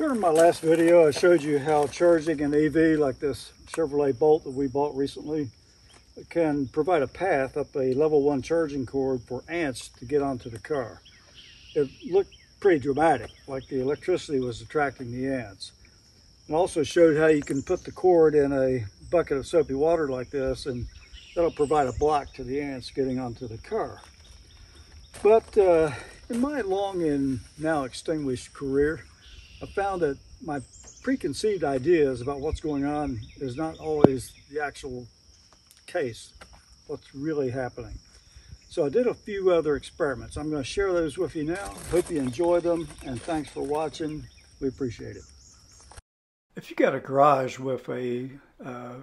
During my last video, I showed you how charging an EV like this Chevrolet Bolt that we bought recently can provide a path up a level one charging cord for ants to get onto the car. It looked pretty dramatic, like the electricity was attracting the ants. And also showed how you can put the cord in a bucket of soapy water like this and that'll provide a block to the ants getting onto the car. But uh, in my long and now extinguished career, I found that my preconceived ideas about what's going on is not always the actual case, what's really happening. So I did a few other experiments. I'm going to share those with you now. Hope you enjoy them and thanks for watching. We appreciate it. If you got a garage with a uh,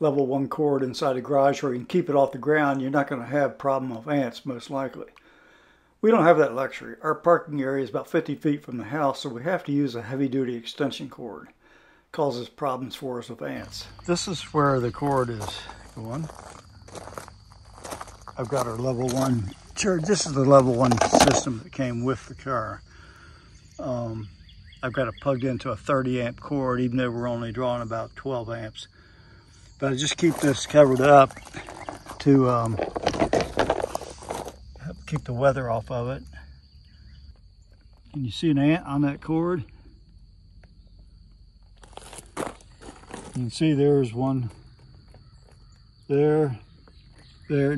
level one cord inside a garage where you can keep it off the ground, you're not going to have problem of ants most likely. We don't have that luxury. Our parking area is about 50 feet from the house, so we have to use a heavy duty extension cord. Causes problems for us with ants. This is where the cord is going. I've got our level one charge. This is the level one system that came with the car. Um, I've got it plugged into a 30 amp cord, even though we're only drawing about 12 amps. But I just keep this covered up to um, keep the weather off of it. Can you see an ant on that cord? You can see there's one there, there.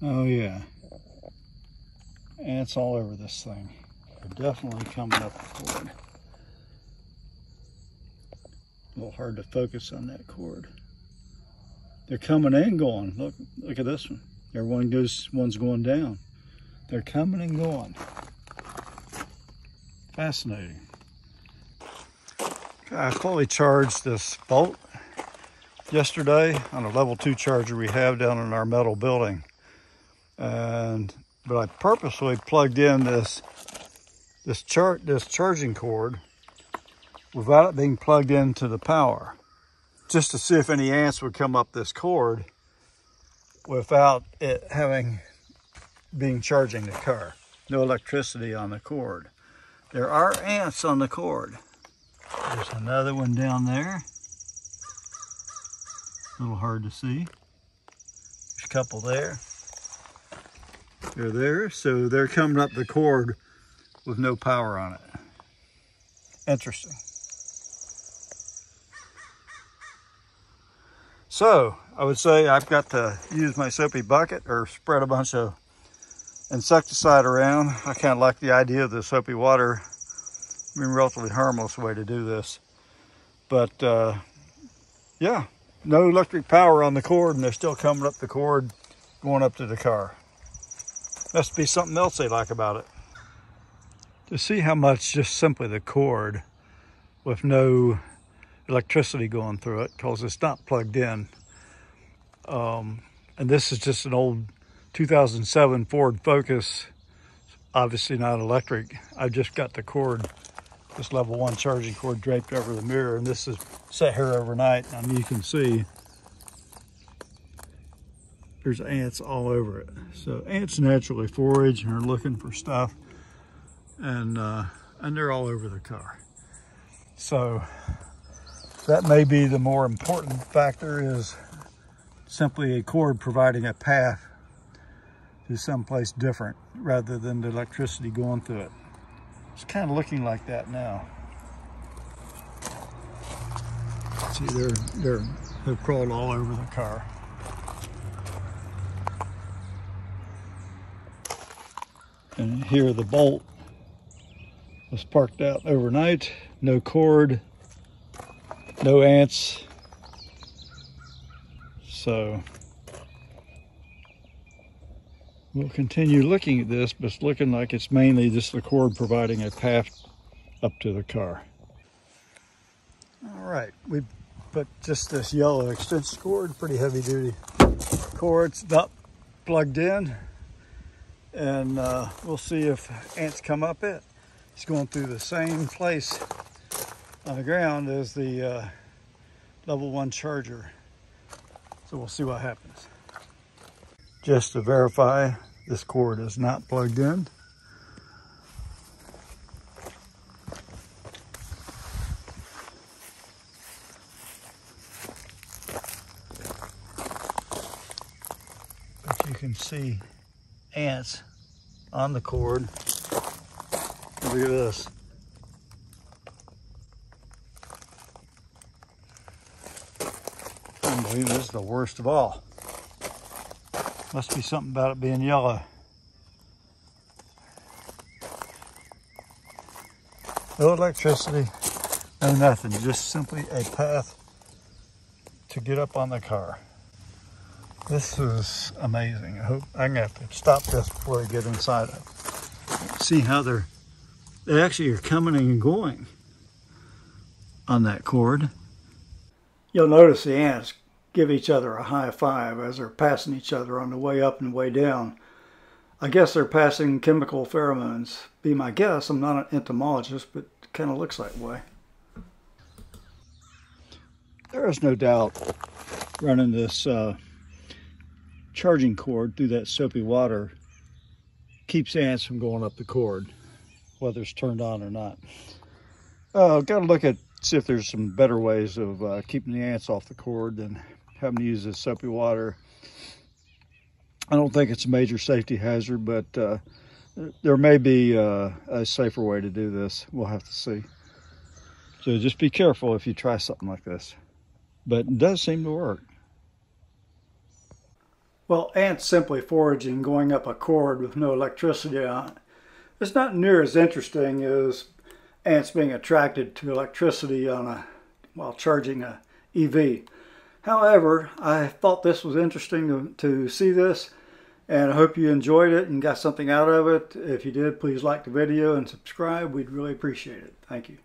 Oh yeah, ants all over this thing. They're definitely coming up the cord. A little hard to focus on that cord they're coming and going. Look, look at this one. Everyone goes, one's going down. They're coming and going. Fascinating. I fully charged this bolt yesterday on a level two charger we have down in our metal building. And, but I purposely plugged in this, this this charging cord without it being plugged into the power just to see if any ants would come up this cord without it having being charging the car. No electricity on the cord. There are ants on the cord. There's another one down there. A little hard to see. There's a couple there. They're there, so they're coming up the cord with no power on it. Interesting. So I would say I've got to use my soapy bucket or spread a bunch of insecticide around. I kind of like the idea of the soapy water being relatively harmless way to do this. But uh, yeah, no electric power on the cord and they're still coming up the cord going up to the car. Must be something else they like about it. To see how much just simply the cord with no electricity going through it because it's not plugged in. Um, and this is just an old 2007 Ford Focus, obviously not electric. I've just got the cord, this level one charging cord draped over the mirror and this is set here overnight. Mean, you can see there's ants all over it. So ants naturally forage and are looking for stuff and, uh, and they're all over the car. So that may be the more important factor is simply a cord providing a path to someplace different rather than the electricity going through it. It's kind of looking like that now. See, they're, they're, they've crawled all over the car. And here the bolt was parked out overnight, no cord, no ants. So we'll continue looking at this, but it's looking like it's mainly just the cord providing a path up to the car. All right, we put just this yellow extension cord, pretty heavy duty cord. It's about plugged in and uh, we'll see if ants come up it. It's going through the same place on the ground is the uh, level one charger. So we'll see what happens. Just to verify, this cord is not plugged in. But you can see ants on the cord. Look at this. Believe this is the worst of all. Must be something about it being yellow. No electricity, no nothing, just simply a path to get up on the car. This is amazing. I hope I'm gonna have to stop this before I get inside it. See how they're they actually are coming and going on that cord. You'll notice the ants give each other a high five as they're passing each other on the way up and way down. I guess they're passing chemical pheromones. Be my guess. I'm not an entomologist, but it kind of looks that way. There is no doubt running this uh, charging cord through that soapy water keeps ants from going up the cord, whether it's turned on or not. Uh, got to look at see if there's some better ways of uh, keeping the ants off the cord than having to use this soapy water. I don't think it's a major safety hazard, but uh, there may be uh, a safer way to do this. We'll have to see. So just be careful if you try something like this. But it does seem to work. Well, ants simply foraging going up a cord with no electricity on it. It's not near as interesting as ants being attracted to electricity on a while charging a EV. However, I thought this was interesting to, to see this and I hope you enjoyed it and got something out of it. If you did, please like the video and subscribe. We'd really appreciate it. Thank you.